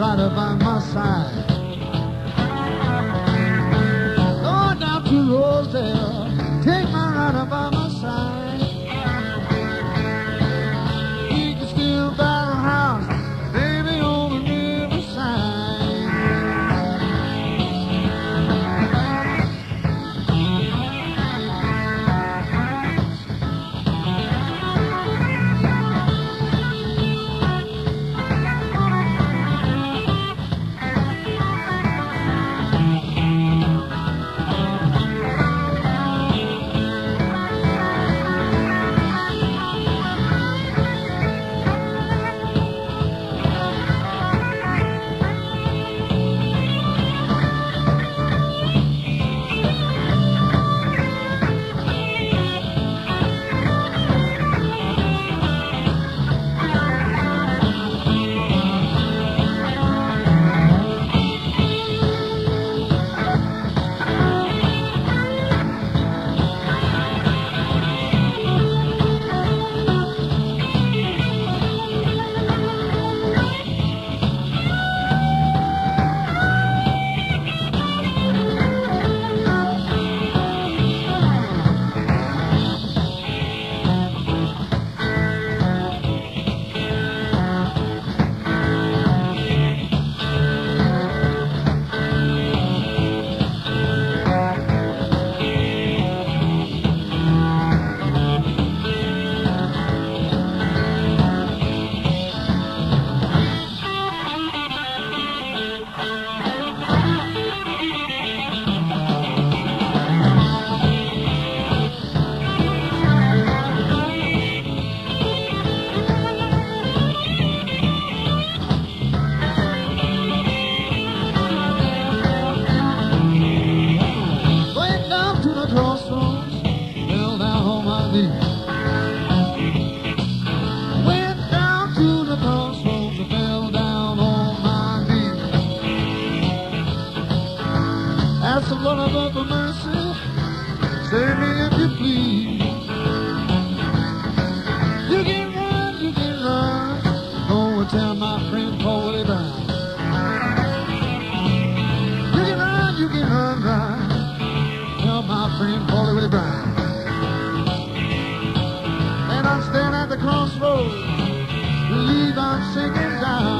rider by my side. shaking down.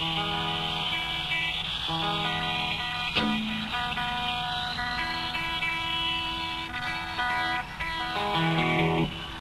Thank you.